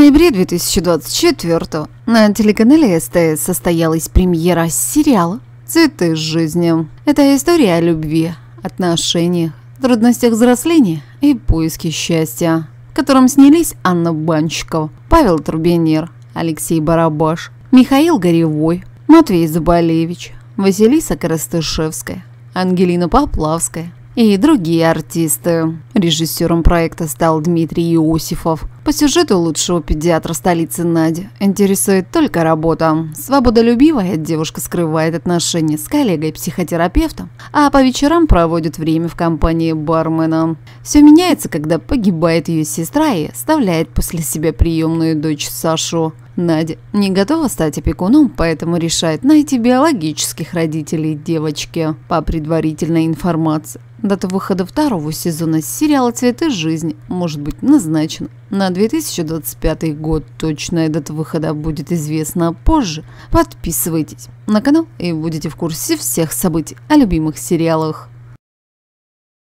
ноябре 2024 на телеканале СТС состоялась премьера сериала «Цветы жизни». Это история о любви, отношениях, трудностях взросления и поиске счастья, в котором снялись Анна Банщикова, Павел Трубенер, Алексей Барабаш, Михаил Горевой, Матвей Заболевич, Василиса Коростышевская, Ангелина Поплавская, и другие артисты. Режиссером проекта стал Дмитрий Иосифов. По сюжету лучшего педиатра столицы Нади интересует только работа. Свободолюбивая девушка скрывает отношения с коллегой-психотерапевтом, а по вечерам проводит время в компании бармена. Все меняется, когда погибает ее сестра и оставляет после себя приемную дочь Сашу. Надя не готова стать опекуном, поэтому решает найти биологических родителей девочки. По предварительной информации, дата выхода второго сезона сериала «Цветы жизни» может быть назначена на 2025 год. Точная дата выхода будет известна позже. Подписывайтесь на канал и будете в курсе всех событий о любимых сериалах.